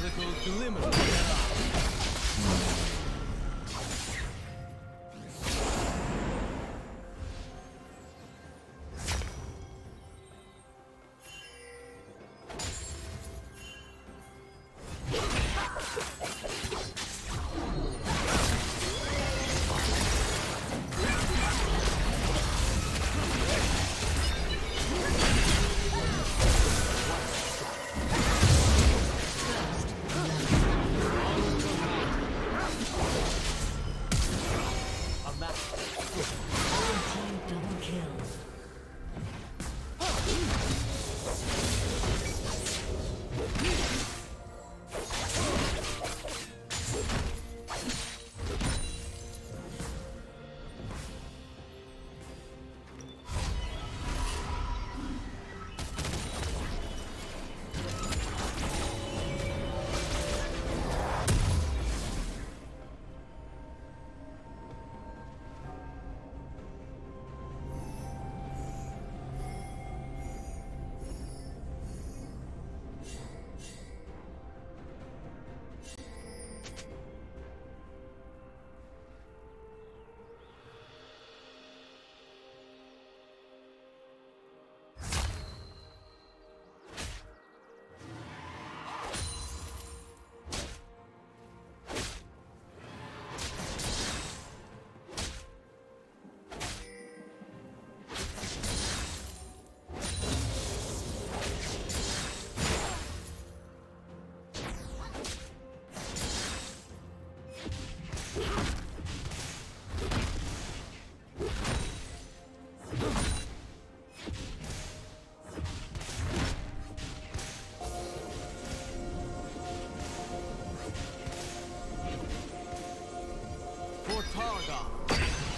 Little Targon.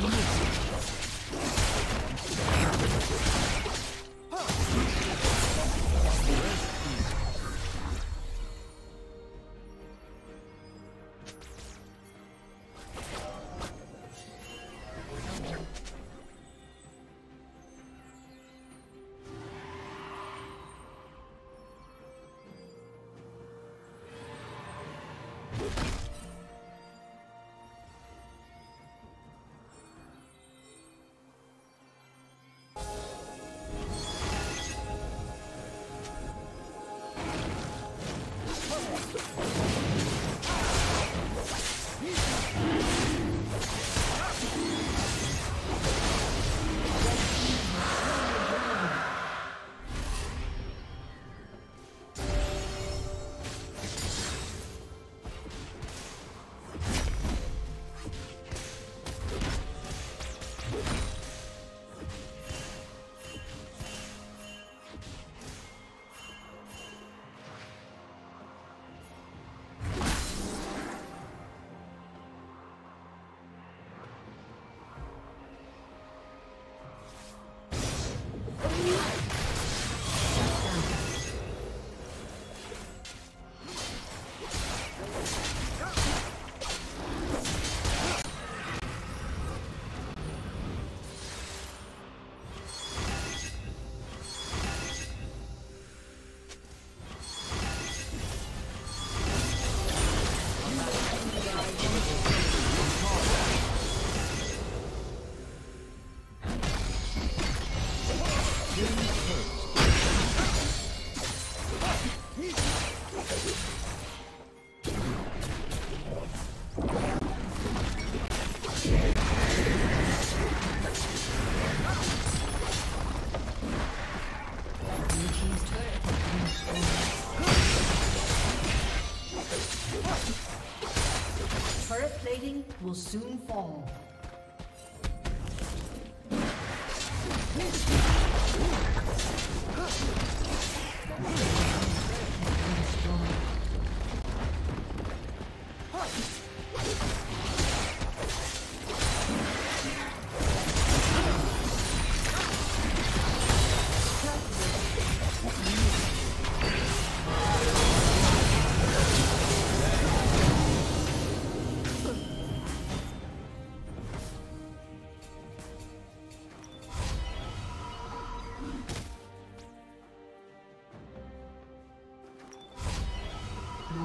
攻撃 fall.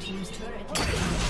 Blue Team's turret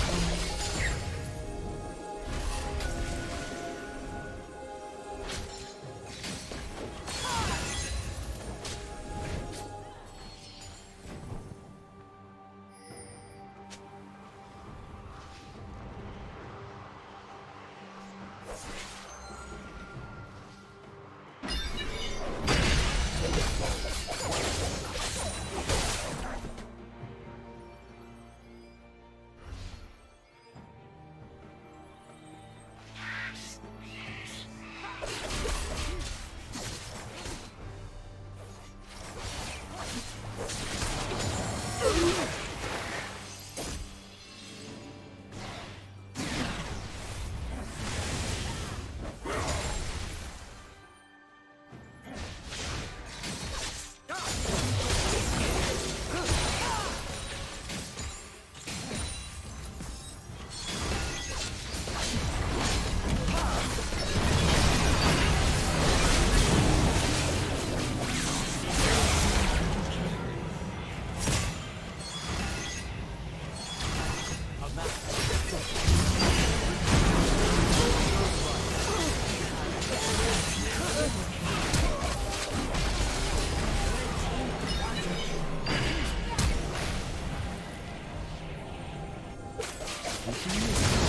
has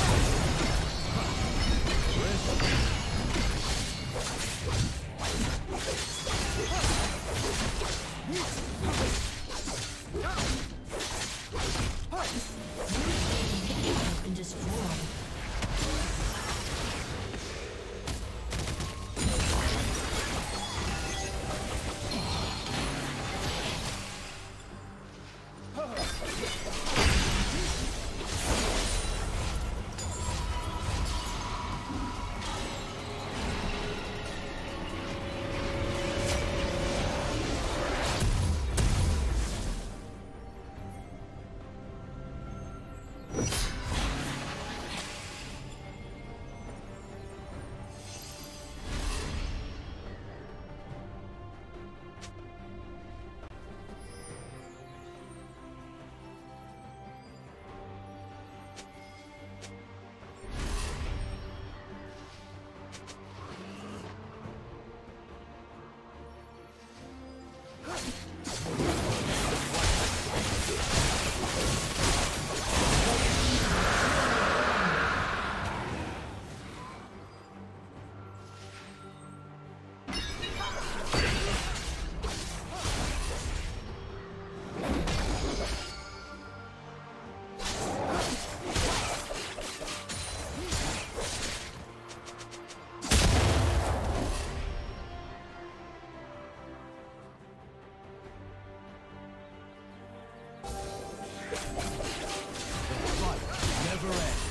The fight never ends.